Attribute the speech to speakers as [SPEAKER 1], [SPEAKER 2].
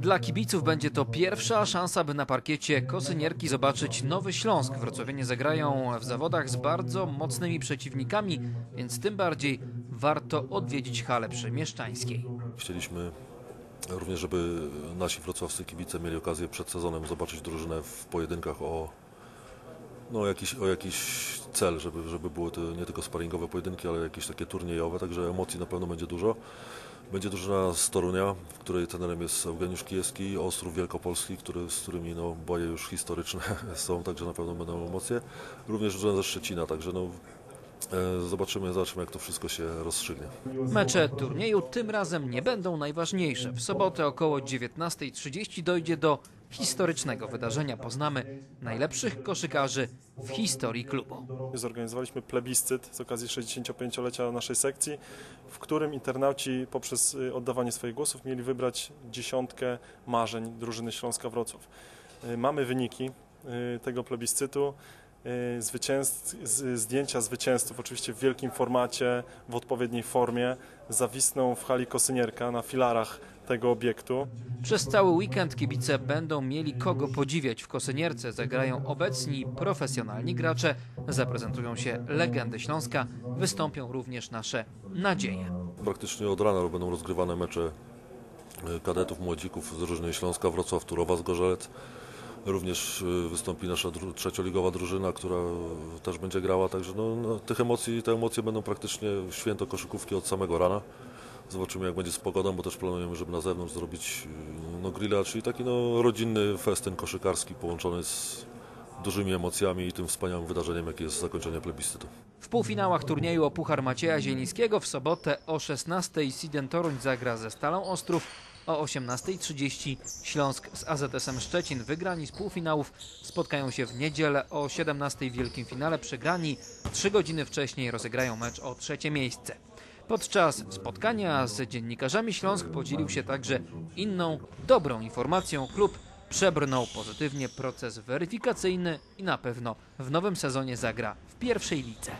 [SPEAKER 1] Dla kibiców będzie to pierwsza szansa, by na parkiecie kosynierki zobaczyć Nowy Śląsk. Wrocławianie zagrają w zawodach z bardzo mocnymi przeciwnikami, więc tym bardziej warto odwiedzić halę przy Mieszczańskiej.
[SPEAKER 2] Chcieliśmy również, żeby nasi wrocławscy kibice mieli okazję przed sezonem zobaczyć drużynę w pojedynkach o, no, jakiś, o jakiś cel, żeby, żeby były to nie tylko sparingowe pojedynki, ale jakieś takie turniejowe, także emocji na pewno będzie dużo. Będzie drużyna z Torunia, w której trenerem jest Eugeniusz Kijewski, Ostrów Wielkopolski, który, z którymi no, boje już historyczne są, także na pewno będą emocje. Również drużyna ze Szczecina, także no, e, zobaczymy, zobaczymy jak to wszystko się rozstrzygnie.
[SPEAKER 1] Mecze turnieju tym razem nie będą najważniejsze. W sobotę około 19.30 dojdzie do historycznego wydarzenia. Poznamy najlepszych koszykarzy w historii klubu.
[SPEAKER 3] Zorganizowaliśmy plebiscyt z okazji 65-lecia naszej sekcji, w którym internauci poprzez y, oddawanie swoich głosów mieli wybrać dziesiątkę marzeń drużyny Śląska Wrocław. Y, Mamy wyniki y, tego plebiscytu. Y, zdjęcia zwycięzców, oczywiście w wielkim formacie, w odpowiedniej formie, zawisną w hali Kosynierka na filarach tego obiektu.
[SPEAKER 1] Przez cały weekend kibice będą mieli kogo podziwiać. W Kosynierce zagrają obecni profesjonalni gracze, zaprezentują się legendy Śląska, wystąpią również nasze nadzieje.
[SPEAKER 2] Praktycznie od rana będą rozgrywane mecze e, kadetów, młodzików z drużyny Śląska, Wrocław, Turowa, Zgorzelec. Również e, wystąpi nasza trzecioligowa drużyna, która też będzie grała, także no, no, tych emocji, te emocje będą praktycznie święto koszykówki od samego rana. Zobaczymy jak będzie z pogodą, bo też planujemy, żeby na zewnątrz zrobić e, no, grilla, czyli taki no, rodzinny festyn koszykarski połączony z dużymi emocjami i tym wspaniałym wydarzeniem, jakie jest zakończenie plebiscytu.
[SPEAKER 1] W półfinałach turnieju o Puchar Macieja Zielińskiego w sobotę o 16:00 Siden Toruń zagra ze Stalą Ostrów, o 18.30 Śląsk z AZS-em Szczecin. Wygrani z półfinałów spotkają się w niedzielę o 17:00 w wielkim finale. Przegrani trzy godziny wcześniej rozegrają mecz o trzecie miejsce. Podczas spotkania z dziennikarzami Śląsk podzielił się także inną dobrą informacją. Klub przebrnął pozytywnie proces weryfikacyjny i na pewno w nowym sezonie zagra w pierwszej lidze.